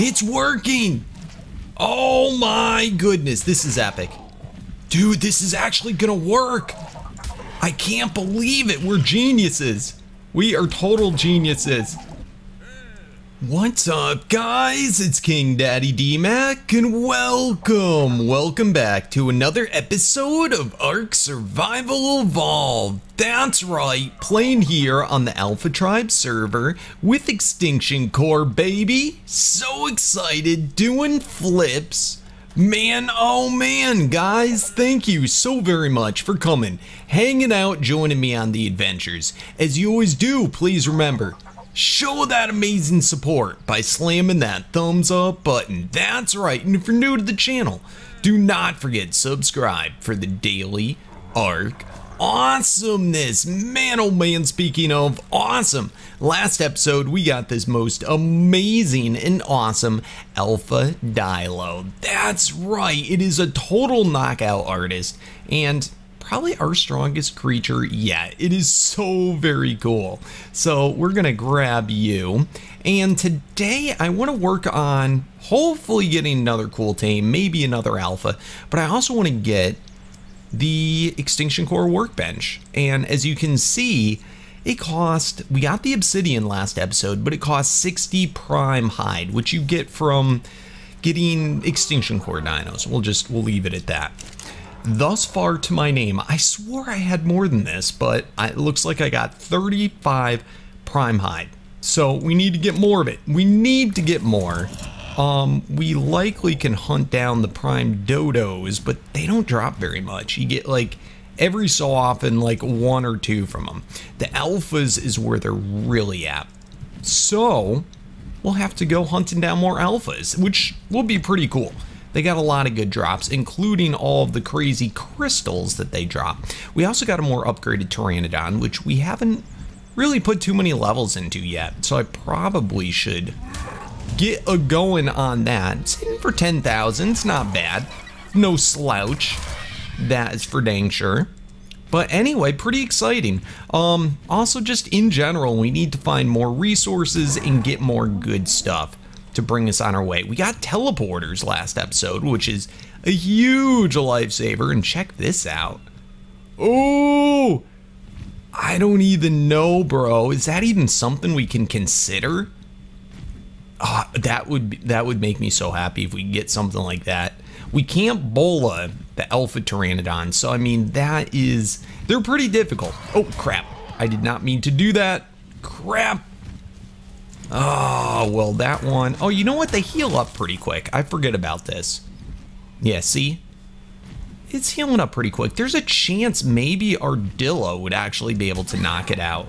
It's working! Oh my goodness, this is epic. Dude, this is actually gonna work! I can't believe it, we're geniuses! We are total geniuses. What's up, guys? It's King Daddy D-Mac, and welcome, welcome back to another episode of Ark Survival Evolved. That's right, playing here on the Alpha Tribe server with Extinction Core, baby. So excited, doing flips. Man, oh man, guys, thank you so very much for coming, hanging out, joining me on the adventures. As you always do, please remember, Show that amazing support by slamming that thumbs up button. That's right, and if you're new to the channel, do not forget subscribe for the daily Ark awesomeness. Man, oh man, speaking of awesome, last episode we got this most amazing and awesome Alpha Dilo. That's right, it is a total knockout artist, and probably our strongest creature yet. It is so very cool. So we're gonna grab you. And today I wanna work on hopefully getting another cool tame, maybe another alpha, but I also wanna get the Extinction Core workbench. And as you can see, it cost, we got the obsidian last episode, but it cost 60 prime hide, which you get from getting Extinction Core dinos. We'll just, we'll leave it at that thus far to my name. I swore I had more than this, but it looks like I got 35 prime hide. So we need to get more of it. We need to get more. Um, we likely can hunt down the prime dodos, but they don't drop very much. You get like every so often like one or two from them. The alphas is where they're really at. So we'll have to go hunting down more alphas, which will be pretty cool. They got a lot of good drops, including all of the crazy crystals that they drop. We also got a more upgraded Pteranodon, which we haven't really put too many levels into yet, so I probably should get a going on that. It's for 10,000, it's not bad. No slouch, that is for dang sure. But anyway, pretty exciting. Um, also just in general, we need to find more resources and get more good stuff to bring us on our way. We got teleporters last episode, which is a huge lifesaver. And check this out. Oh, I don't even know, bro. Is that even something we can consider? Uh, that would be, that would make me so happy if we get something like that. We can't bola the alpha pteranodon, so I mean that is they're pretty difficult. Oh crap! I did not mean to do that. Crap! Oh, well, that one. Oh, you know what? They heal up pretty quick. I forget about this. Yeah, see? It's healing up pretty quick. There's a chance maybe Ardillo would actually be able to knock it out.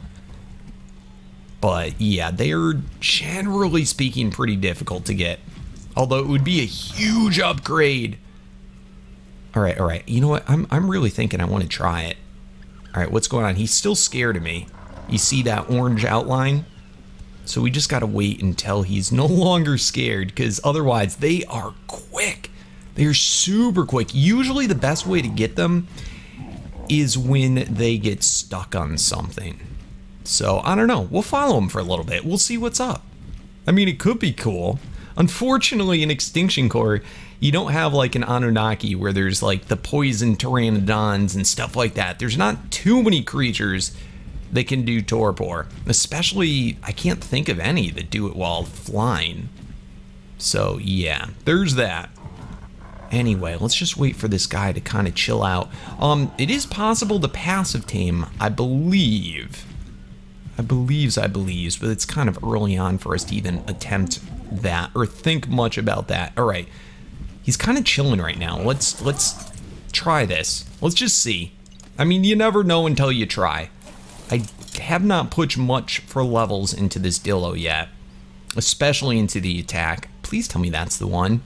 But yeah, they are generally speaking pretty difficult to get. Although it would be a huge upgrade. All right, all right. You know what? I'm, I'm really thinking I want to try it. All right, what's going on? He's still scared of me. You see that orange outline? So we just gotta wait until he's no longer scared because otherwise they are quick. They're super quick. Usually the best way to get them is when they get stuck on something. So I don't know. We'll follow them for a little bit. We'll see what's up. I mean, it could be cool. Unfortunately, in Extinction Core, you don't have like an Annunaki where there's like the poison pteranodons and stuff like that. There's not too many creatures they can do torpor. Especially, I can't think of any that do it while flying. So yeah, there's that. Anyway, let's just wait for this guy to kind of chill out. Um, it is possible to passive tame, I believe. I believes, I believes, but it's kind of early on for us to even attempt that or think much about that. All right, he's kind of chilling right now. Let's let's try this. Let's just see. I mean, you never know until you try. I have not put much for levels into this Dillo yet, especially into the attack. Please tell me that's the one.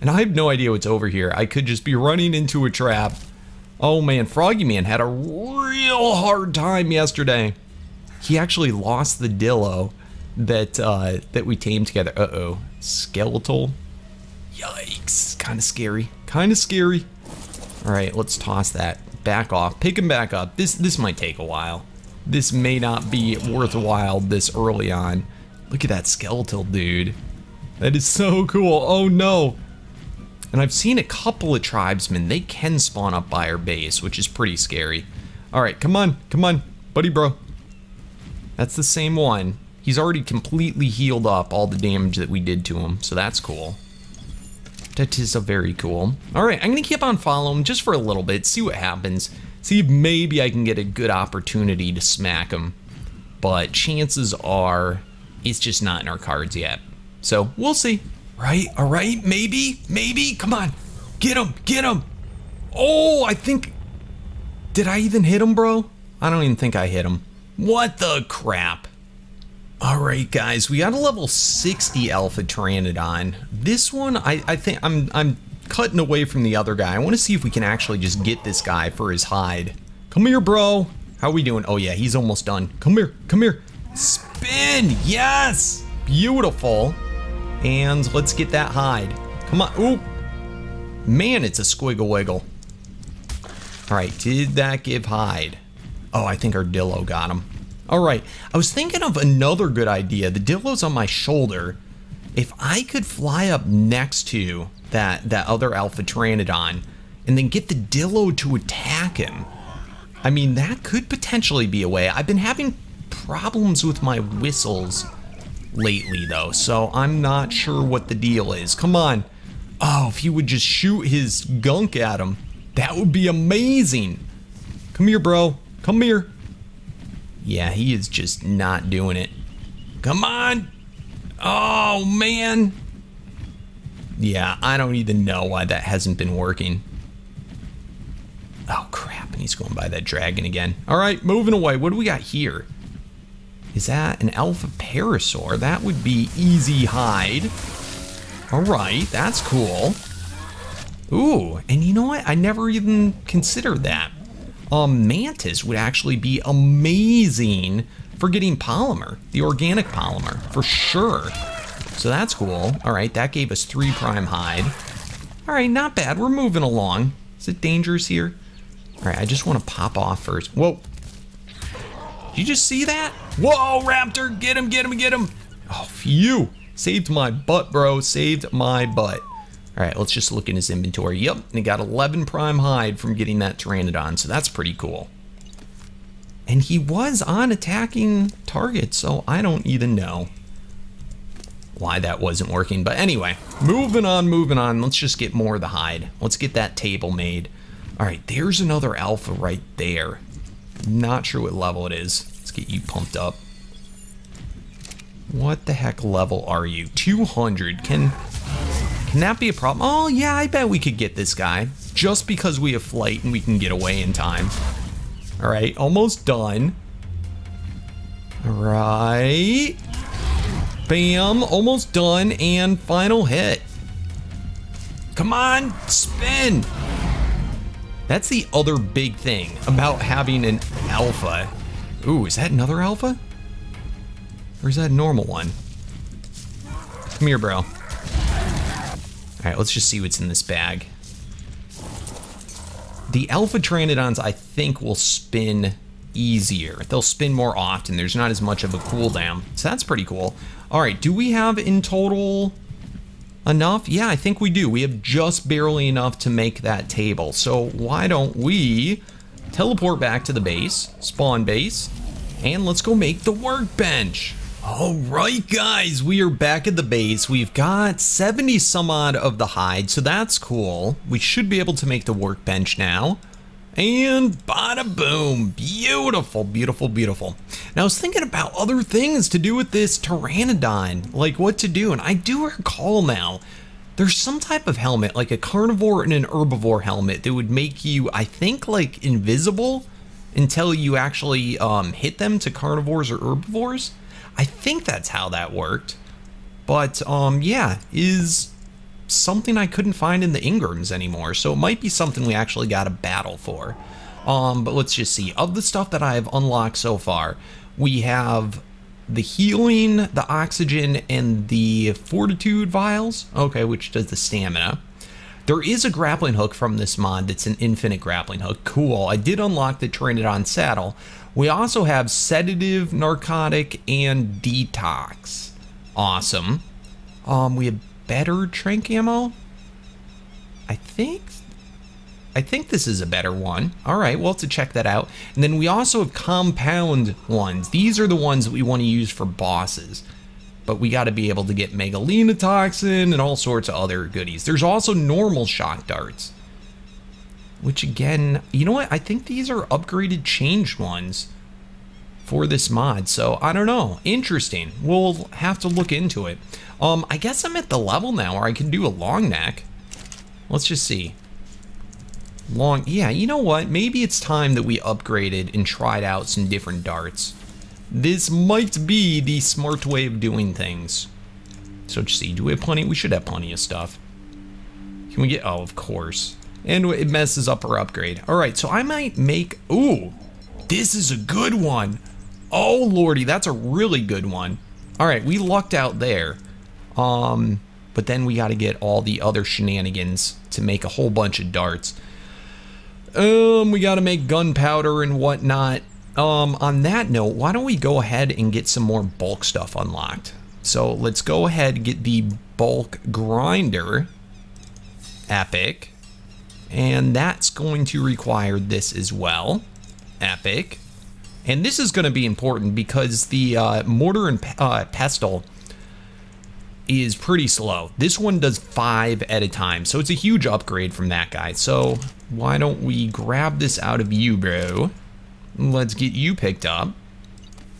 And I have no idea what's over here. I could just be running into a trap. Oh man, Froggy Man had a real hard time yesterday. He actually lost the Dillo that uh, that we tamed together. Uh-oh. Skeletal. Yikes. Kind of scary. Kind of scary. All right, let's toss that back off. Pick him back up. This this might take a while this may not be worthwhile this early on. Look at that skeletal dude. That is so cool. Oh no. And I've seen a couple of tribesmen. They can spawn up by our base, which is pretty scary. All right, come on. Come on. Buddy bro. That's the same one. He's already completely healed up all the damage that we did to him, so that's cool. That is a very cool. All right, I'm gonna keep on following just for a little bit, see what happens. See maybe I can get a good opportunity to smack him. But chances are, it's just not in our cards yet. So, we'll see. Right, all right, maybe, maybe, come on. Get him, get him. Oh, I think, did I even hit him, bro? I don't even think I hit him. What the crap? All right, guys, we got a level 60 Alpha Pteranodon. This one, I, I think I'm I'm cutting away from the other guy. I want to see if we can actually just get this guy for his hide. Come here, bro. How are we doing? Oh yeah, he's almost done. Come here, come here. Spin, yes, beautiful. And let's get that hide. Come on, ooh. Man, it's a squiggle wiggle. All right, did that give hide? Oh, I think our Dillo got him. All right, I was thinking of another good idea. The Dillo's on my shoulder. If I could fly up next to that, that other Alpha Pteranodon and then get the Dillo to attack him, I mean, that could potentially be a way. I've been having problems with my whistles lately, though, so I'm not sure what the deal is. Come on. Oh, if he would just shoot his gunk at him, that would be amazing. Come here, bro. Come here. Yeah, he is just not doing it. Come on. Oh, man. Yeah, I don't even know why that hasn't been working. Oh, crap. And he's going by that dragon again. All right, moving away. What do we got here? Is that an alpha parasaur? That would be easy hide. All right, that's cool. Ooh, and you know what? I never even considered that um, mantis would actually be amazing for getting polymer, the organic polymer, for sure. So that's cool. All right, that gave us three prime hide. All right, not bad. We're moving along. Is it dangerous here? All right, I just want to pop off first. Whoa. Did you just see that? Whoa, Raptor, get him, get him, get him. Oh, phew. Saved my butt, bro. Saved my butt. All right, let's just look in his inventory. Yep, and he got 11 prime hide from getting that Pteranodon, so that's pretty cool. And he was on attacking targets, so I don't even know why that wasn't working. But anyway, moving on, moving on. Let's just get more of the hide. Let's get that table made. All right, there's another alpha right there. Not sure what level it is. Let's get you pumped up. What the heck level are you? 200. Can can that be a problem? Oh, yeah, I bet we could get this guy. Just because we have flight and we can get away in time. All right, almost done. All right. Bam, almost done, and final hit. Come on, spin. That's the other big thing about having an alpha. Ooh, is that another alpha? Or is that a normal one? Come here, bro. Alright, let's just see what's in this bag. The Alpha Pteranodons, I think, will spin easier. They'll spin more often. There's not as much of a cooldown. So that's pretty cool. Alright, do we have in total enough? Yeah, I think we do. We have just barely enough to make that table. So why don't we teleport back to the base, spawn base, and let's go make the workbench. All right, guys, we are back at the base. We've got 70 some odd of the hide, so that's cool. We should be able to make the workbench now. And bada boom, beautiful, beautiful, beautiful. Now I was thinking about other things to do with this Pteranodon, like what to do, and I do recall now, there's some type of helmet, like a carnivore and an herbivore helmet that would make you, I think, like invisible until you actually um, hit them to carnivores or herbivores. I think that's how that worked. But um, yeah, is something I couldn't find in the engrams anymore. So it might be something we actually got a battle for. Um, but let's just see. Of the stuff that I have unlocked so far, we have the healing, the oxygen, and the fortitude vials. Okay, which does the stamina. There is a grappling hook from this mod that's an infinite grappling hook. Cool. I did unlock the Pteranodon saddle, we also have sedative, narcotic, and detox. Awesome. Um, we have better tranq ammo. I think I think this is a better one. All right, we'll to check that out. And then we also have compound ones. These are the ones that we want to use for bosses. But we got to be able to get Megalania Toxin and all sorts of other goodies. There's also normal shock darts. Which again, you know what? I think these are upgraded changed ones for this mod. So I don't know. Interesting. We'll have to look into it. Um, I guess I'm at the level now where I can do a long neck. Let's just see long. Yeah, you know what? Maybe it's time that we upgraded and tried out some different darts. This might be the smart way of doing things. So let's see, do we have plenty? We should have plenty of stuff. Can we get, oh, of course. And it messes up our upgrade. All right, so I might make, ooh, this is a good one. Oh, lordy, that's a really good one. All right, we lucked out there. Um, but then we got to get all the other shenanigans to make a whole bunch of darts. Um, we got to make gunpowder and whatnot. Um, on that note, why don't we go ahead and get some more bulk stuff unlocked? So let's go ahead and get the bulk grinder. Epic. And that's going to require this as well. Epic. And this is going to be important because the uh, mortar and uh, pestle is pretty slow. This one does five at a time, so it's a huge upgrade from that guy. So why don't we grab this out of you, bro? Let's get you picked up.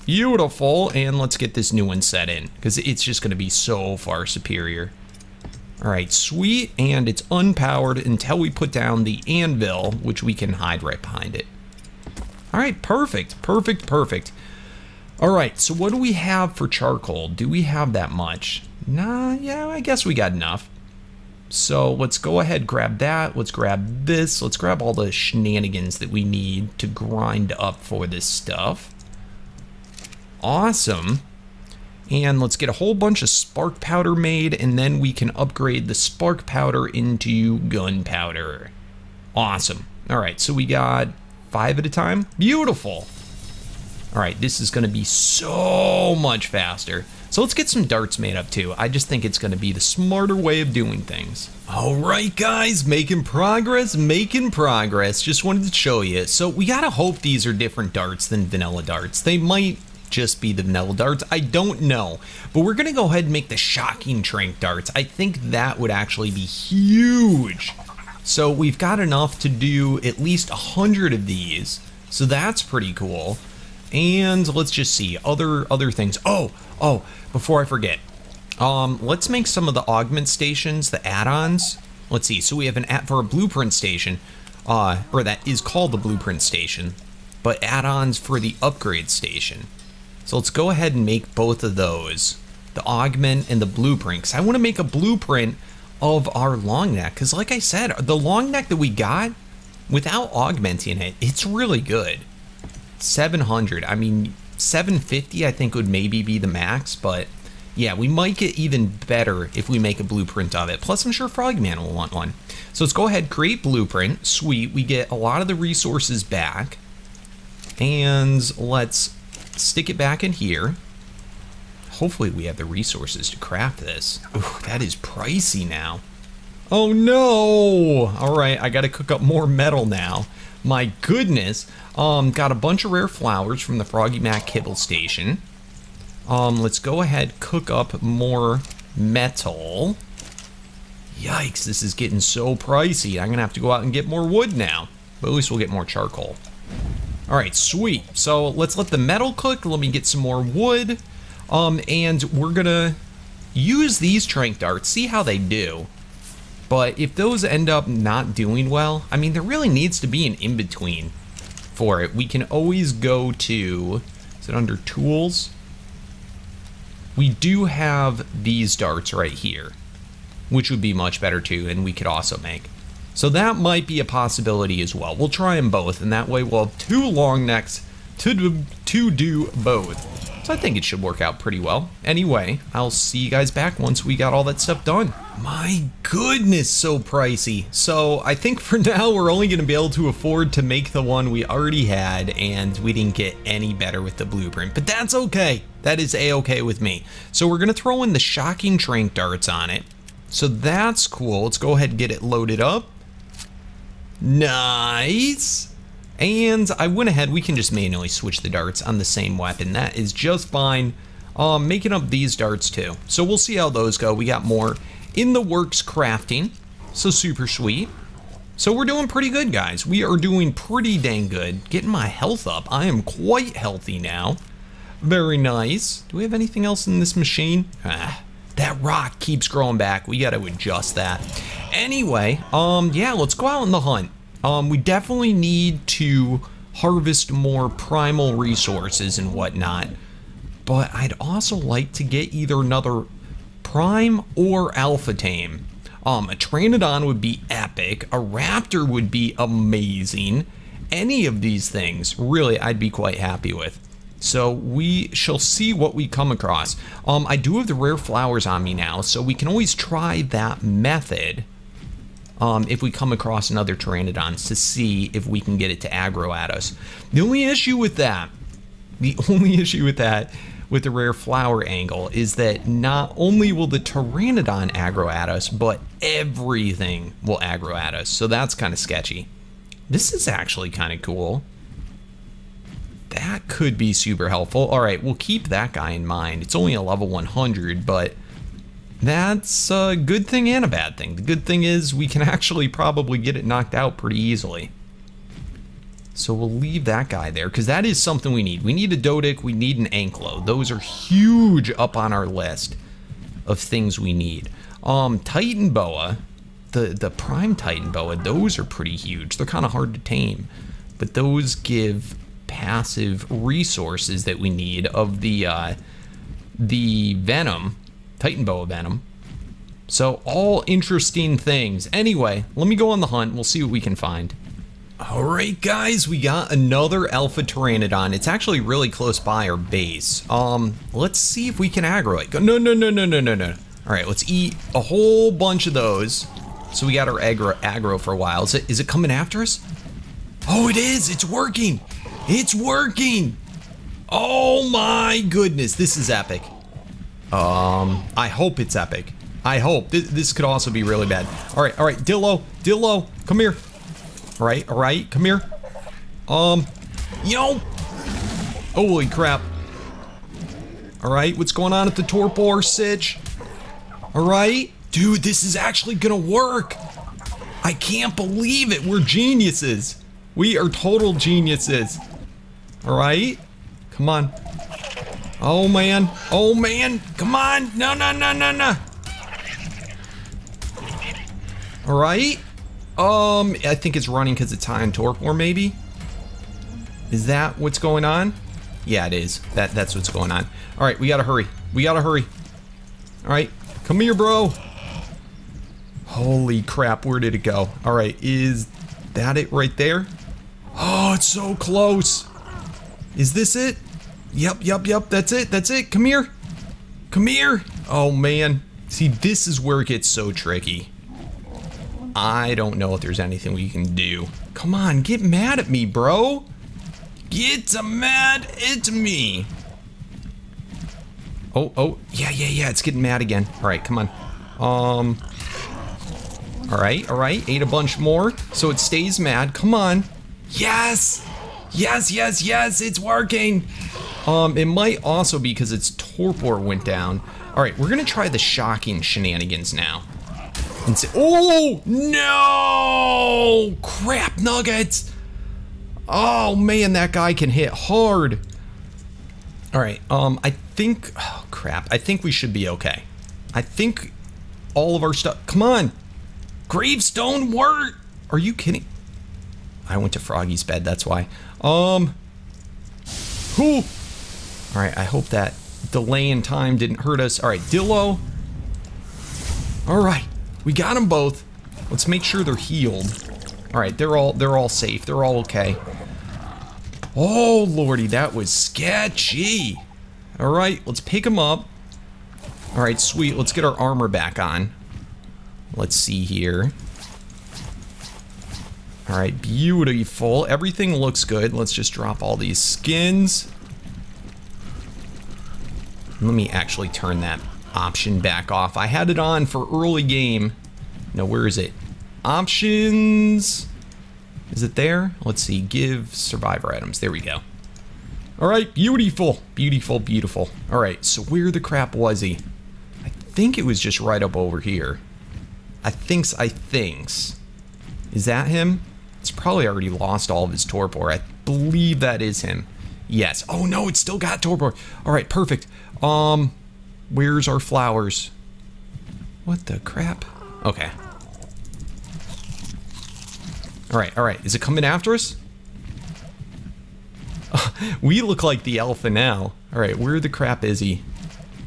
Beautiful, and let's get this new one set in, because it's just going to be so far superior. All right, sweet, and it's unpowered until we put down the anvil, which we can hide right behind it. All right, perfect, perfect, perfect. All right, so what do we have for charcoal? Do we have that much? Nah, yeah, I guess we got enough. So let's go ahead, grab that. Let's grab this. Let's grab all the shenanigans that we need to grind up for this stuff. Awesome. And let's get a whole bunch of spark powder made, and then we can upgrade the spark powder into gunpowder. Awesome. All right, so we got five at a time. Beautiful. All right, this is going to be so much faster. So let's get some darts made up too. I just think it's going to be the smarter way of doing things. All right, guys, making progress, making progress. Just wanted to show you. So we got to hope these are different darts than vanilla darts. They might just be the vanilla darts. I don't know. But we're going to go ahead and make the shocking tranq darts. I think that would actually be huge. So we've got enough to do at least a 100 of these. So that's pretty cool. And let's just see other other things. Oh, oh, before I forget, um, let's make some of the augment stations, the add-ons. Let's see. So we have an add for a blueprint station, uh, or that is called the blueprint station, but add-ons for the upgrade station. So let's go ahead and make both of those, the augment and the blueprint. Cause I want to make a blueprint of our long neck. Cause like I said, the long neck that we got, without augmenting it, it's really good. 700. I mean, 750 I think would maybe be the max, but yeah, we might get even better if we make a blueprint of it. Plus, I'm sure Frogman will want one. So let's go ahead, create blueprint. Sweet, we get a lot of the resources back. And let's stick it back in here. Hopefully we have the resources to craft this. Ooh, that is pricey now. Oh no! All right, I gotta cook up more metal now. My goodness. Um, got a bunch of rare flowers from the Froggy Mac Kibble Station. Um, let's go ahead, cook up more metal. Yikes, this is getting so pricey. I'm gonna have to go out and get more wood now. But at least we'll get more charcoal. All right, sweet. So let's let the metal cook. Let me get some more wood. Um, and we're gonna use these tranq darts, see how they do. But if those end up not doing well, I mean, there really needs to be an in-between for it. We can always go to, is it under tools? We do have these darts right here, which would be much better too, and we could also make. So that might be a possibility as well. We'll try them both, and that way we'll have two long necks to do, to do both. I think it should work out pretty well. Anyway, I'll see you guys back once we got all that stuff done. My goodness, so pricey. So I think for now we're only going to be able to afford to make the one we already had and we didn't get any better with the blueprint. But that's okay. That is a-okay with me. So we're going to throw in the shocking tranq darts on it. So that's cool. Let's go ahead and get it loaded up. Nice. And I went ahead, we can just manually switch the darts on the same weapon. That is just fine. Um, making up these darts too. So we'll see how those go. We got more in the works crafting. So super sweet. So we're doing pretty good, guys. We are doing pretty dang good. Getting my health up. I am quite healthy now. Very nice. Do we have anything else in this machine? Ah, that rock keeps growing back. We got to adjust that. Anyway, um, yeah, let's go out on the hunt. Um, we definitely need to harvest more primal resources and whatnot. But I'd also like to get either another prime or alpha tame. Um, a Pteranodon would be epic. A raptor would be amazing. Any of these things, really, I'd be quite happy with. So we shall see what we come across. Um, I do have the rare flowers on me now, so we can always try that method um, if we come across another Pteranodons to see if we can get it to aggro at us. The only issue with that, the only issue with that, with the rare flower angle, is that not only will the Pteranodon aggro at us, but everything will aggro at us. So that's kind of sketchy. This is actually kind of cool. That could be super helpful. All right, we'll keep that guy in mind. It's only a level 100, but that's a good thing and a bad thing. The good thing is we can actually probably get it knocked out pretty easily. So we'll leave that guy there because that is something we need. We need a Doedic, we need an Ankylo. Those are huge up on our list of things we need. Um, Titan Boa, the, the Prime Titan Boa, those are pretty huge. They're kind of hard to tame, but those give passive resources that we need of the, uh, the Venom Titan Boa Venom. So all interesting things. Anyway, let me go on the hunt. We'll see what we can find. All right, guys, we got another Alpha Pteranodon. It's actually really close by our base. Um, let's see if we can aggro it. No, no, no, no, no, no, no. All right, let's eat a whole bunch of those. So we got our aggro, aggro for a while. Is it, is it coming after us? Oh, it is. It's working. It's working. Oh my goodness. This is epic. Um, I hope it's epic. I hope. This, this could also be really bad. All right, all right, Dillo, Dillo, come here. All right, all right, come here. Um, yo. Holy crap. All right, what's going on at the Torpor Sitch? All right. Dude, this is actually gonna work. I can't believe it. We're geniuses. We are total geniuses. All right. Come on. Oh man. Oh man. Come on. No, no, no, no, no. All right. Um, I think it's running because it's high on or maybe. Is that what's going on? Yeah, it is. That that's what's going on. All right, we gotta hurry. We gotta hurry. All right, come here, bro. Holy crap, where did it go? All right, is that it right there? Oh, it's so close. Is this it? Yep, yep, yep. That's it. That's it. Come here. Come here. Oh, man. See, this is where it gets so tricky. I don't know if there's anything we can do. Come on, get mad at me, bro. Get mad at me. Oh, oh, yeah, yeah, yeah, it's getting mad again. All right, come on. Um, all right, all right, ate a bunch more, so it stays mad. Come on. Yes, yes, yes, yes, it's working. Um, it might also be because its torpor went down. All right, we're gonna try the shocking shenanigans now. And say, oh no! Crap nuggets! Oh man, that guy can hit hard. All right, um, I think, oh crap, I think we should be okay. I think all of our stuff, come on! Gravestone wort! Are you kidding? I went to Froggy's bed, that's why. Um, who? All right, I hope that delay in time didn't hurt us. All right, Dillo. All right, we got them both. Let's make sure they're healed. All right, they're all they're all safe. They're all okay. Oh lordy, that was sketchy. All right, let's pick them up. All right, sweet. Let's get our armor back on. Let's see here. All right, beautiful. Everything looks good. Let's just drop all these skins. Let me actually turn that option back off. I had it on for early game. No, where is it? Options. Is it there? Let's see. Give survivor items. There we go. All right, beautiful, beautiful, beautiful. All right, so where the crap was he? I think it was just right up over here. I thinks, I thinks. Is that him? It's probably already lost all of his torpor. I believe that is him. Yes. Oh no, it's still got torpor. All right, perfect. Um, where's our flowers? What the crap? Okay. All right, all right. Is it coming after us? we look like the alpha now. All right, where the crap is he?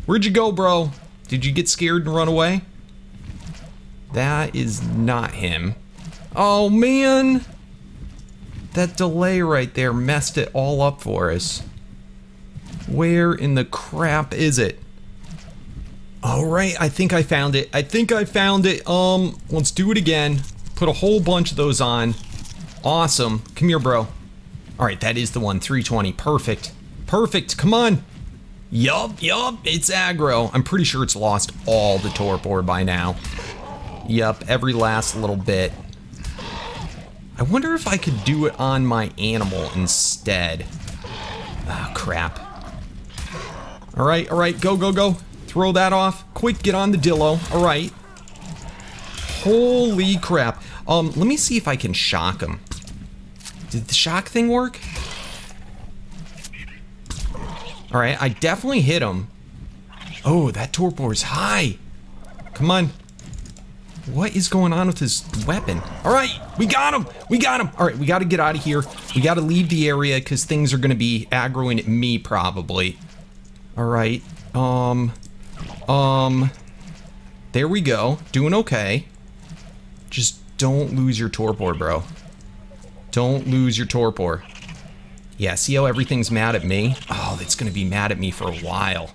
Where'd you go, bro? Did you get scared and run away? That is not him. Oh, man. That delay right there messed it all up for us. Where in the crap is it? All right, I think I found it. I think I found it. Um, let's do it again. Put a whole bunch of those on. Awesome. Come here, bro. All right, that is the one. 320. Perfect. Perfect. Come on. Yup, yup. It's aggro. I'm pretty sure it's lost all the torpor by now. Yup, every last little bit. I wonder if I could do it on my animal instead. Oh, crap. All right, all right, go, go, go. Throw that off. Quick, get on the Dillo. All right. Holy crap. Um, let me see if I can shock him. Did the shock thing work? All right, I definitely hit him. Oh, that torpor is high. Come on. What is going on with his weapon? All right, we got him. We got him. All right, we got to get out of here. We got to leave the area because things are going to be aggroing at me probably. All right. Um, um, there we go. Doing okay. Just don't lose your torpor, bro. Don't lose your torpor. Yeah, see how everything's mad at me? Oh, it's going to be mad at me for a while.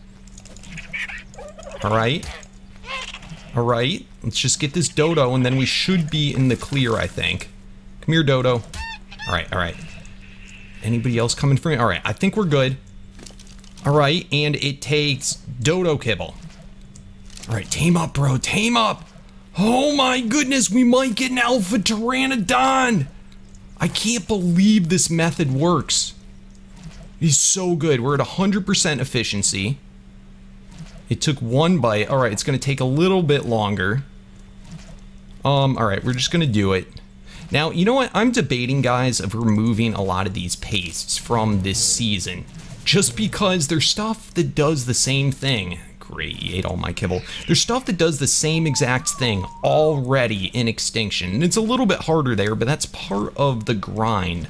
All right. All right, let's just get this dodo and then we should be in the clear, I think. Come here, dodo. All right, all right. Anybody else coming for me? All right, I think we're good. All right, and it takes dodo kibble. All right, tame up, bro, tame up. Oh my goodness, we might get an alpha pteranodon. I can't believe this method works. He's so good. We're at 100% efficiency. It took one bite. All right, it's going to take a little bit longer. Um, all right, we're just going to do it. Now, you know what? I'm debating, guys, of removing a lot of these pastes from this season. Just because there's stuff that does the same thing. Great, he ate all my kibble. There's stuff that does the same exact thing already in Extinction. And it's a little bit harder there, but that's part of the grind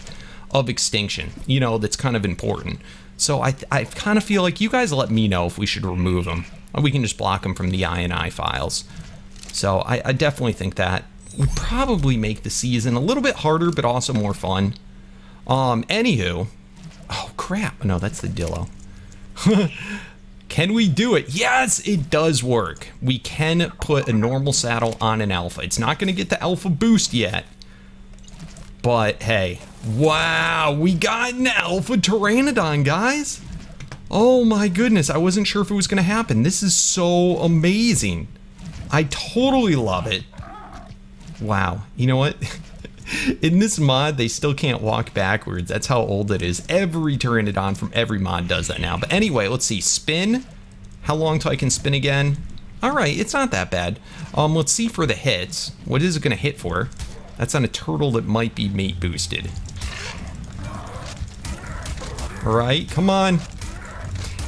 of Extinction, you know, that's kind of important. So I, I kind of feel like you guys let me know if we should remove them. We can just block them from the INI files. So I, I definitely think that would probably make the season a little bit harder, but also more fun. Um, anywho, oh crap, no, that's the Dillo. can we do it? Yes, it does work. We can put a normal saddle on an alpha. It's not going to get the alpha boost yet, but hey, wow, we got an Alpha Pteranodon, guys. Oh my goodness, I wasn't sure if it was going to happen. This is so amazing. I totally love it. Wow, you know what? In this mod, they still can't walk backwards. That's how old it is. Every Pteranodon from every mod does that now. But anyway, let's see. Spin. How long till I can spin again? All right, it's not that bad. Um, let's see for the hits. What is it going to hit for? That's on a turtle that might be mate boosted. Alright, come on.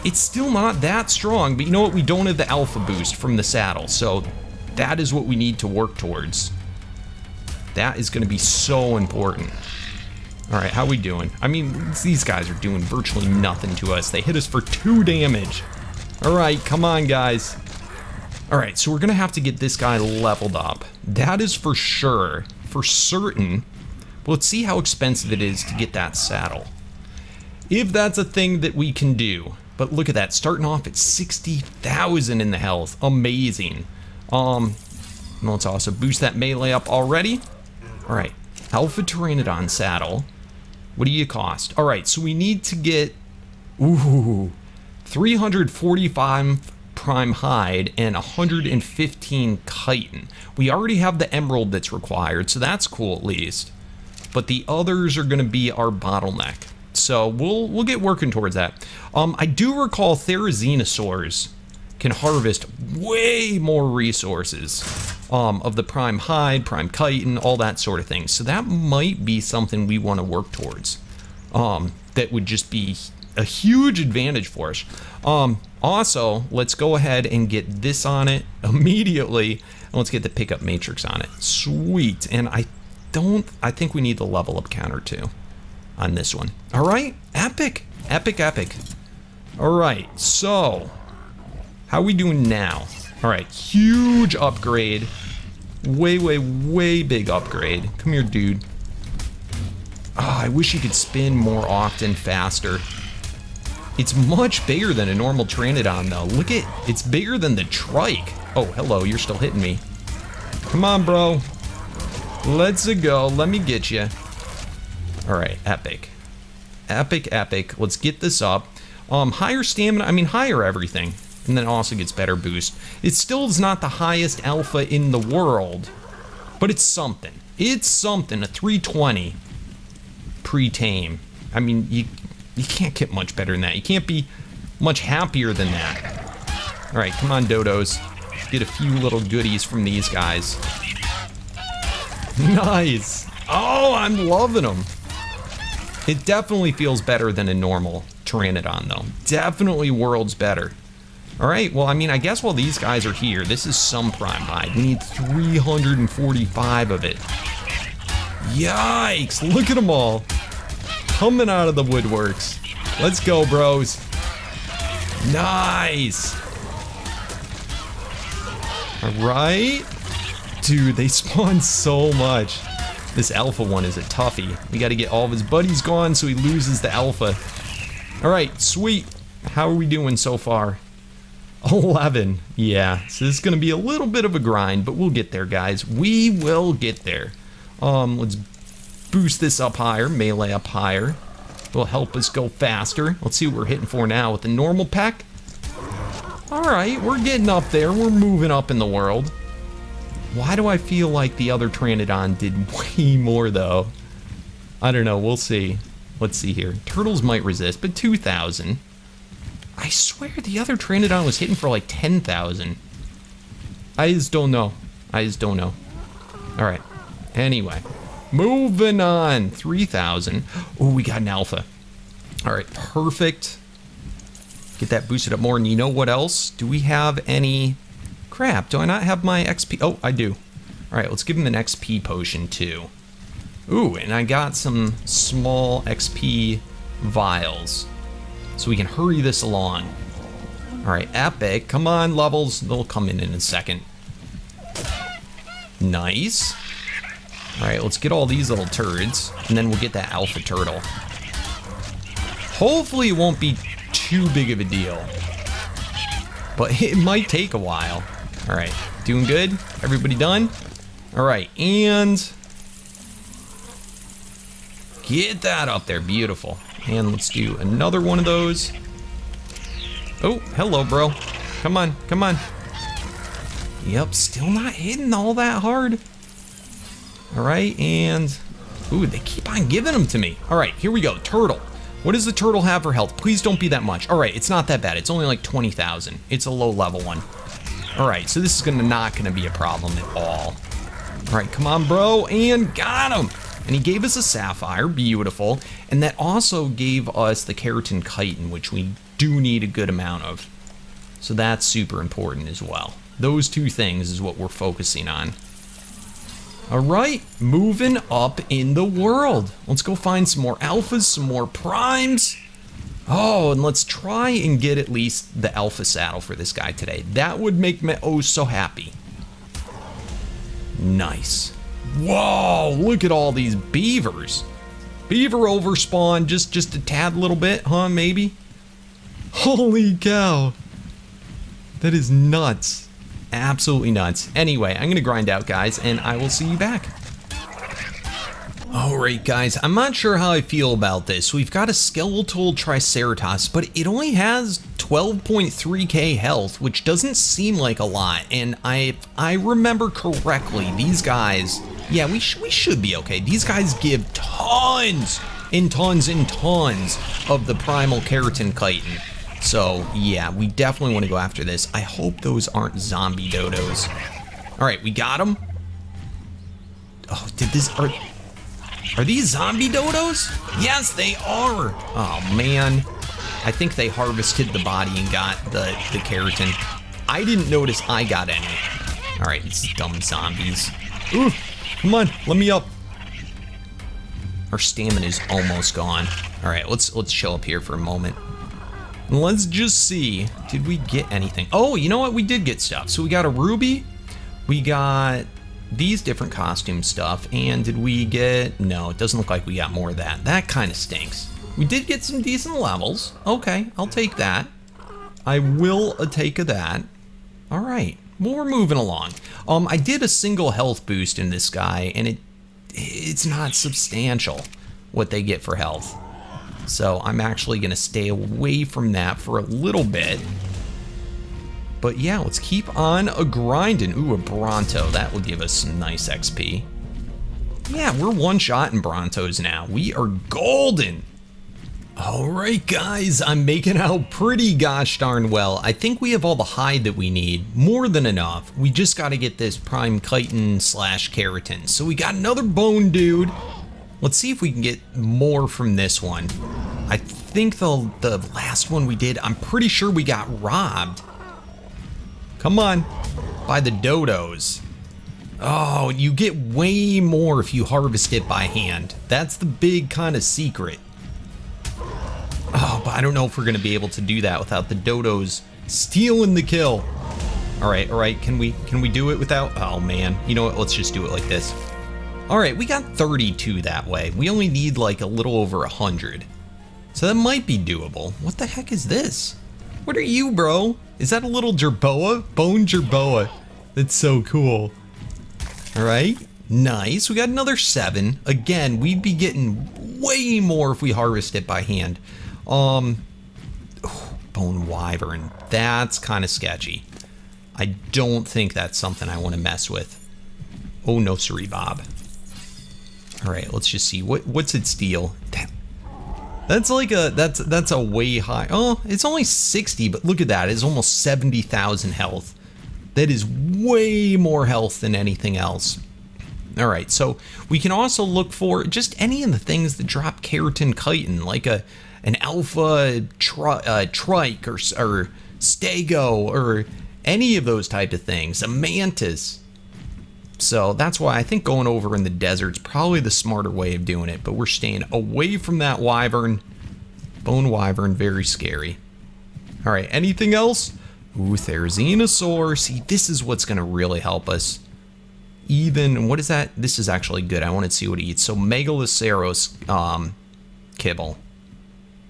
It's still not that strong, but you know what? We don't have the alpha boost from the saddle, so that is what we need to work towards. That is going to be so important. Alright, how we doing? I mean, these guys are doing virtually nothing to us. They hit us for two damage. Alright, come on, guys. Alright, so we're going to have to get this guy leveled up. That is for sure for certain. But let's see how expensive it is to get that saddle. If that's a thing that we can do. But look at that, starting off at 60,000 in the health. Amazing. Um, let's also boost that melee up already. All right, Alpha Pteranodon saddle. What do you cost? All right, so we need to get, ooh, 345 prime hide and 115 chitin. We already have the emerald that's required, so that's cool at least. But the others are gonna be our bottleneck. So we'll we'll get working towards that. Um, I do recall Therizinosaurs can harvest way more resources um, of the prime hide, prime chitin, all that sort of thing. So that might be something we want to work towards. Um, that would just be a huge advantage for us. Um, also, let's go ahead and get this on it immediately. And let's get the pickup matrix on it. Sweet. And I don't, I think we need the level up counter too on this one. All right, epic, epic, epic. All right, so how we doing now? All right, huge upgrade. Way, way, way big upgrade. Come here, dude. Oh, I wish you could spin more often, faster. It's much bigger than a normal Pteranodon, though. Look at, it's bigger than the Trike. Oh, hello, you're still hitting me. Come on, bro. Let's go. Let me get you. All right, epic. Epic, epic. Let's get this up. Um, higher stamina, I mean, higher everything and then also gets better boost. It still is not the highest alpha in the world, but it's something. It's something, a 320 pre-tame. I mean, you, you can't get much better than that. You can't be much happier than that. All right, come on, dodos. Get a few little goodies from these guys. Nice. Oh, I'm loving them. It definitely feels better than a normal Pteranodon, though. Definitely worlds better. All right, well, I mean, I guess while these guys are here, this is some prime hide. We need 345 of it. Yikes, look at them all. Coming out of the woodworks. Let's go, bros. Nice. All right. Dude, they spawn so much. This alpha one is a toughie. We got to get all of his buddies gone so he loses the alpha. All right, sweet. How are we doing so far? 11. Yeah, so this is to be a little bit of a grind, but we'll get there, guys. We will get there. Um, let's boost this up higher, melee up higher. Will help us go faster. Let's see what we're hitting for now with the normal pack. All right, we're getting up there. We're moving up in the world. Why do I feel like the other Pteranodon did way more, though? I don't know. We'll see. Let's see here. Turtles might resist, but 2,000. I swear the other Pteranodon was hitting for like 10,000. I just don't know. I just don't know. Alright. Anyway. Moving on. 3,000. Oh, we got an alpha. Alright, perfect. Get that boosted up more. And you know what else? Do we have any... Crap, do I not have my XP? Oh, I do. Alright, let's give him an XP potion too. Ooh, and I got some small XP vials so we can hurry this along. All right, epic. Come on, levels. They'll come in in a second. Nice. All right, let's get all these little turds, and then we'll get that alpha turtle. Hopefully it won't be too big of a deal. But it might take a while. All right, doing good? Everybody done? All right, and... Get that up there, beautiful. And let's do another one of those. Oh, hello, bro. Come on, come on. Yep, still not hitting all that hard. All right, and... Ooh, they keep on giving them to me. All right, here we go. Turtle. What does the turtle have for health? Please don't be that much. All right, it's not that bad. It's only like 20,000. It's a low level one. All right, so this is gonna not gonna be a problem at all. All right, come on, bro, and got him. And he gave us a sapphire, beautiful, and that also gave us the keratin chitin, which we do need a good amount of. So that's super important as well. Those two things is what we're focusing on. All right, moving up in the world. Let's go find some more alphas, some more primes. Oh, and let's try and get at least the alpha saddle for this guy today. That would make me oh so happy. Nice. Whoa, look at all these beavers. Beaver overspawn just, just a tad little bit, huh, maybe? Holy cow. That is nuts. Absolutely nuts. Anyway, I'm going to grind out, guys, and I will see you back. Alright guys, I'm not sure how I feel about this. We've got a skeletal Triceratops, but it only has 12.3k health, which doesn't seem like a lot. And I, I remember correctly, these guys, yeah, we, sh we should be okay. These guys give tons and tons and tons of the primal keratin chitin. So yeah, we definitely want to go after this. I hope those aren't zombie dodos. Alright, we got them. Oh, did this, are, are these zombie dodos? Yes, they are. Oh, man. I think they harvested the body and got the, the keratin. I didn't notice I got any. All right, these dumb zombies. Ooh, come on, let me up. Our stamina is almost gone. All right, let's let's chill up here for a moment. Let's just see, did we get anything? Oh, you know what? We did get stuff. So we got a ruby, we got these different costume stuff. And did we get, no, it doesn't look like we got more of that. That kind of stinks. We did get some decent levels. Okay, I'll take that. I will take that. All right, well, we're moving along. Um, I did a single health boost in this guy, and it it's not substantial what they get for health. So I'm actually going to stay away from that for a little bit. But yeah, let's keep on a grinding. Ooh, a Bronto. That will give us some nice XP. Yeah, we're one shot in Brontos now. We are golden. All right, guys, I'm making out pretty gosh darn well. I think we have all the hide that we need, more than enough. We just got to get this prime chitin slash keratin. So we got another bone dude. Let's see if we can get more from this one. I think the, the last one we did, I'm pretty sure we got robbed. Come on. By the dodos. Oh, you get way more if you harvest it by hand. That's the big kind of secret. Oh, but I don't know if we're going to be able to do that without the dodos stealing the kill. All right, all right, can we can we do it without? Oh man, you know what? Let's just do it like this. All right, we got 32 that way. We only need like a little over 100. So that might be doable. What the heck is this? What are you, bro? Is that a little jerboa? Bone jerboa. That's so cool. All right, nice. We got another seven. Again, we'd be getting way more if we harvest it by hand. Um, oh, bone wyvern. That's kind of sketchy. I don't think that's something I want to mess with. Oh, no, sorry, Bob. All right, let's just see. What What's its deal. That, that's like a that's that's a way high. Oh, it's only 60, but look at that. It's almost 70,000 health. That is way more health than anything else. All right, so we can also look for just any of the things that drop keratin chitin, like a an alpha tri, uh, trike or, or stego or any of those type of things, a mantis. So that's why I think going over in the desert's probably the smarter way of doing it, but we're staying away from that wyvern. Bone wyvern, very scary. All right, anything else? Ooh, Therizinosaur. See, this is what's gonna really help us. Even, what is that? This is actually good. I want to see what he eats. So Megaloceros um, kibble.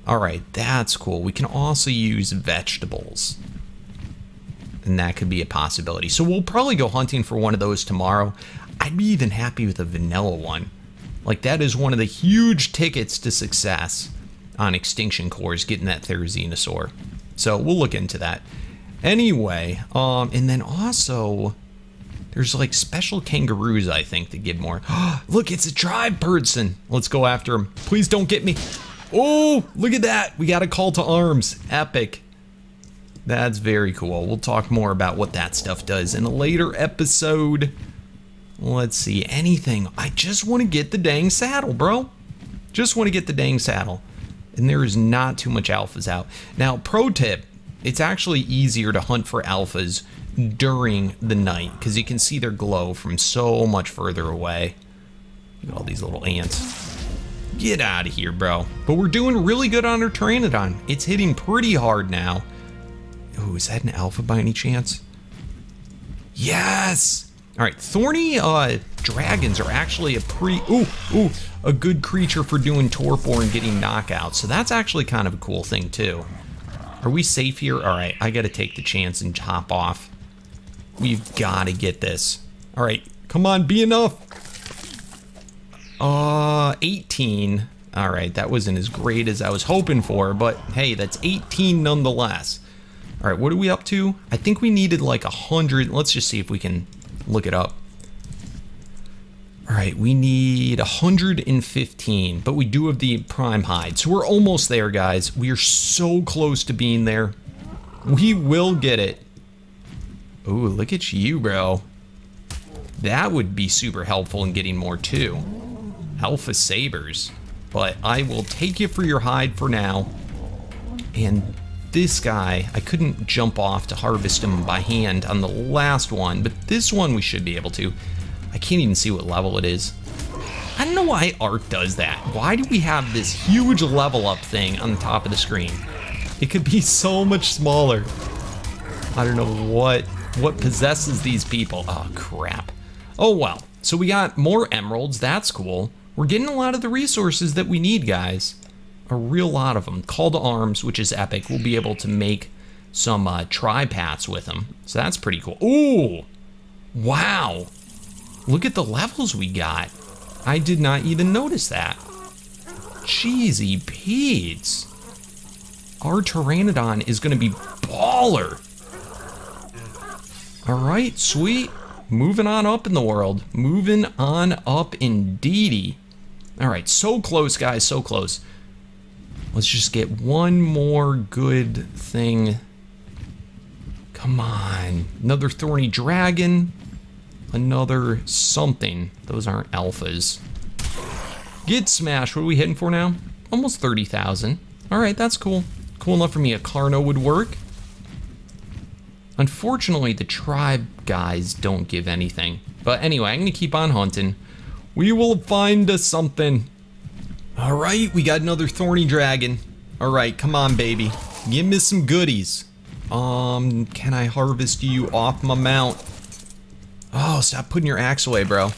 All right, that's cool. We can also use vegetables and that could be a possibility. So we'll probably go hunting for one of those tomorrow. I'd be even happy with a vanilla one. Like that is one of the huge tickets to success on Extinction Cores, getting that Therizinosaur. So we'll look into that. Anyway, um, and then also there's like special kangaroos, I think, that give more. look, it's a tribe person. Let's go after him. Please don't get me. Oh, look at that. We got a call to arms. Epic. That's very cool. We'll talk more about what that stuff does in a later episode. Let's see, anything. I just want to get the dang saddle, bro. Just want to get the dang saddle. And there is not too much alphas out. Now, pro tip, it's actually easier to hunt for alphas during the night because you can see their glow from so much further away. Look at all these little ants. Get out of here, bro. But we're doing really good on our Pteranodon. It's hitting pretty hard now. Oh, is that an alpha by any chance? Yes! All right, thorny uh, dragons are actually a pretty, ooh, ooh, a good creature for doing torpor and getting knockouts. So that's actually kind of a cool thing too. Are we safe here? All right, I got to take the chance and hop off. We've got to get this. All right, come on, be enough. Uh, 18. All right, that wasn't as great as I was hoping for, but hey, that's 18 nonetheless. All right, what are we up to? I think we needed like a 100. Let's just see if we can look it up. All right, we need 115, but we do have the prime hide. So we're almost there, guys. We are so close to being there. We will get it. Ooh, look at you, bro. That would be super helpful in getting more too. Alpha Sabers. But I will take you for your hide for now. And this guy, I couldn't jump off to harvest him by hand on the last one, but this one we should be able to. I can't even see what level it is. I don't know why Ark does that. Why do we have this huge level up thing on the top of the screen? It could be so much smaller. I don't know what what possesses these people. Oh, crap. Oh, well. So we got more emeralds. That's cool. We're getting a lot of the resources that we need, guys. A real lot of them. Call to arms, which is epic. We'll be able to make some uh, tri-paths with them. So that's pretty cool. Ooh! Wow! Look at the levels we got. I did not even notice that. Cheesy Pete's. Our Pteranodon is going to be baller. All right, sweet. Moving on up in the world. Moving on up indeedy. All right, so close, guys, so close. Let's just get one more good thing. Come on. Another thorny dragon another something. Those aren't alphas. Get smashed. What are we hitting for now? Almost 30,000. All right, that's cool. Cool enough for me. A Carno would work. Unfortunately, the tribe guys don't give anything. But anyway, I'm going to keep on hunting. We will find us something. All right, we got another thorny dragon. All right, come on, baby. Give me some goodies. Um, can I harvest you off my mount? Oh, stop putting your axe away, bro.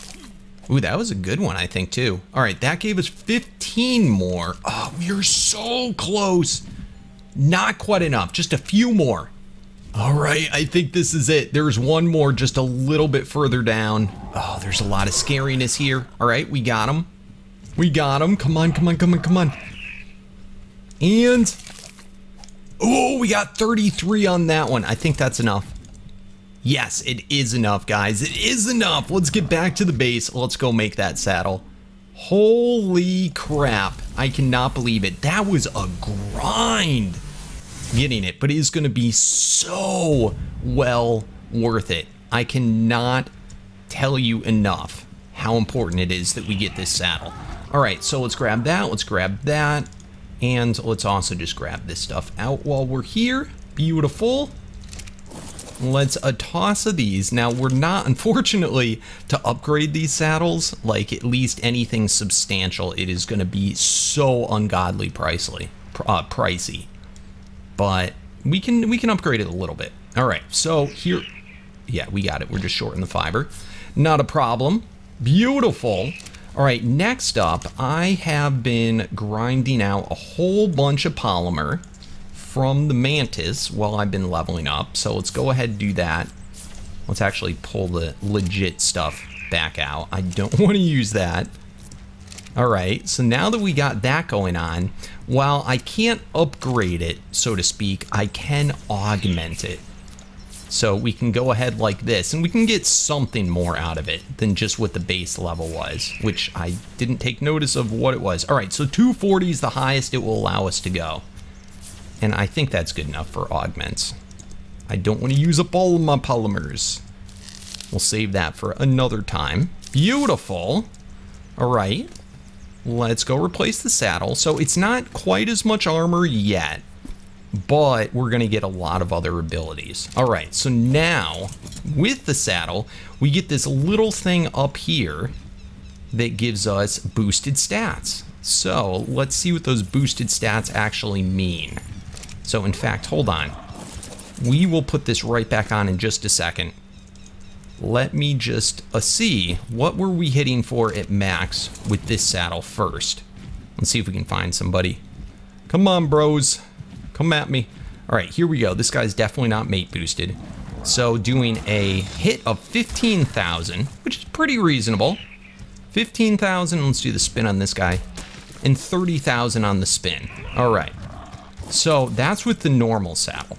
Ooh, that was a good one, I think, too. All right, that gave us 15 more. Oh, we are so close. Not quite enough, just a few more. All right, I think this is it. There's one more just a little bit further down. Oh, there's a lot of scariness here. All right, we got him. We got him. Come on, come on, come on, come on. And, oh, we got 33 on that one. I think that's enough. Yes, it is enough, guys. It is enough. Let's get back to the base. Let's go make that saddle. Holy crap. I cannot believe it. That was a grind getting it, but it is going to be so well worth it. I cannot tell you enough how important it is that we get this saddle. All right, so let's grab that. Let's grab that. And let's also just grab this stuff out while we're here. Beautiful. Let's a toss of these. Now, we're not, unfortunately, to upgrade these saddles, like at least anything substantial, it is going to be so ungodly pricely, uh, pricey. But we can we can upgrade it a little bit. All right, so here, yeah, we got it. We're just shorting the fiber. Not a problem. Beautiful. All right, next up, I have been grinding out a whole bunch of polymer from the Mantis while I've been leveling up. So let's go ahead and do that. Let's actually pull the legit stuff back out. I don't want to use that. All right, so now that we got that going on, while I can't upgrade it, so to speak, I can augment it. So we can go ahead like this, and we can get something more out of it than just what the base level was, which I didn't take notice of what it was. All right, so 240 is the highest it will allow us to go. And I think that's good enough for augments. I don't want to use up all of my polymers. We'll save that for another time. Beautiful. All right. Let's go replace the saddle. So it's not quite as much armor yet, but we're going to get a lot of other abilities. All right, so now with the saddle, we get this little thing up here that gives us boosted stats. So let's see what those boosted stats actually mean. So in fact, hold on. We will put this right back on in just a second. Let me just uh, see, what were we hitting for at max with this saddle first? Let's see if we can find somebody. Come on, bros. Come at me. All right, here we go. This guy's definitely not mate boosted. So doing a hit of 15,000, which is pretty reasonable. 15,000, let's do the spin on this guy. And 30,000 on the spin. All right. So that's with the normal saddle.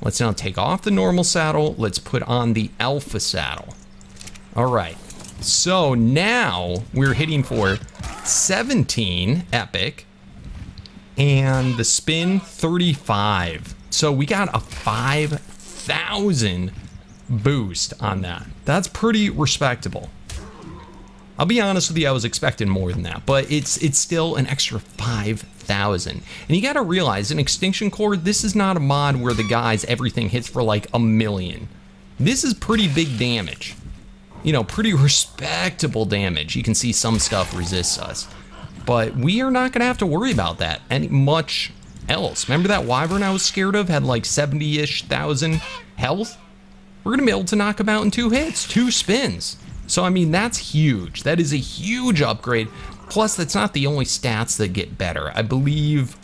Let's now take off the normal saddle. Let's put on the alpha saddle. All right. So now we're hitting for 17 epic and the spin 35. So we got a 5,000 boost on that. That's pretty respectable. I'll be honest with you, I was expecting more than that, but it's it's still an extra 5,000. And you gotta realize, in Extinction Core, this is not a mod where the guys, everything hits for like a million. This is pretty big damage. You know, pretty respectable damage. You can see some stuff resists us. But we are not gonna have to worry about that any much else. Remember that Wyvern I was scared of had like 70-ish thousand health? We're gonna be able to knock him out in two hits, two spins. So, I mean, that's huge. That is a huge upgrade. Plus, that's not the only stats that get better. I believe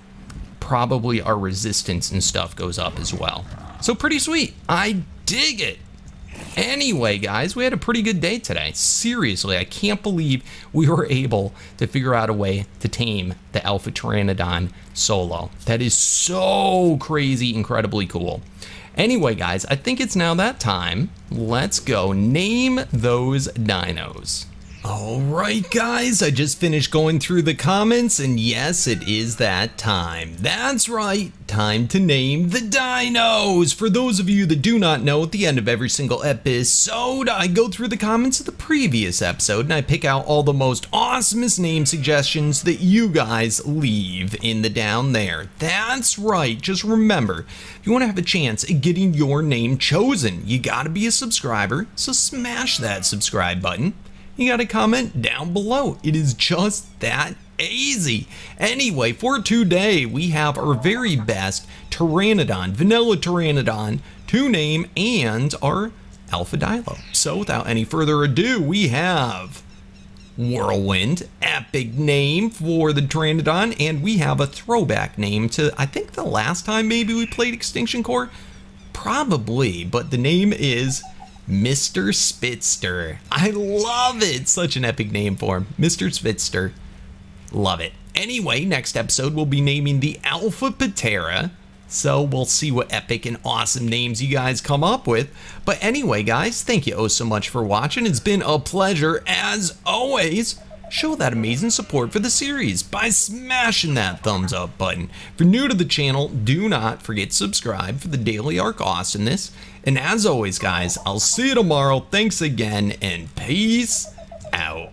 probably our resistance and stuff goes up as well. So pretty sweet. I dig it. Anyway, guys, we had a pretty good day today. Seriously, I can't believe we were able to figure out a way to tame the Alpha Pteranodon solo. That is so crazy, incredibly cool. Anyway, guys, I think it's now that time. Let's go name those dinos. Alright guys, I just finished going through the comments and yes, it is that time. That's right, time to name the dinos! For those of you that do not know, at the end of every single episode, I go through the comments of the previous episode and I pick out all the most awesomest name suggestions that you guys leave in the down there. That's right, just remember, if you want to have a chance at getting your name chosen, you gotta be a subscriber, so smash that subscribe button you got to comment down below. It is just that easy. Anyway, for today, we have our very best Pteranodon, Vanilla Pteranodon, to name, and our Alpha Dilo. So without any further ado, we have Whirlwind, epic name for the Pteranodon, and we have a throwback name to, I think the last time maybe we played Extinction Core? Probably, but the name is Mr. Spitster. I love it. Such an epic name for him. Mr. Spitster. Love it. Anyway, next episode we'll be naming the Alpha Ptera. So we'll see what epic and awesome names you guys come up with. But anyway, guys, thank you oh so much for watching. It's been a pleasure as always show that amazing support for the series by smashing that thumbs up button. If you're new to the channel, do not forget to subscribe for the daily Ark awesomeness. And as always, guys, I'll see you tomorrow. Thanks again, and peace out.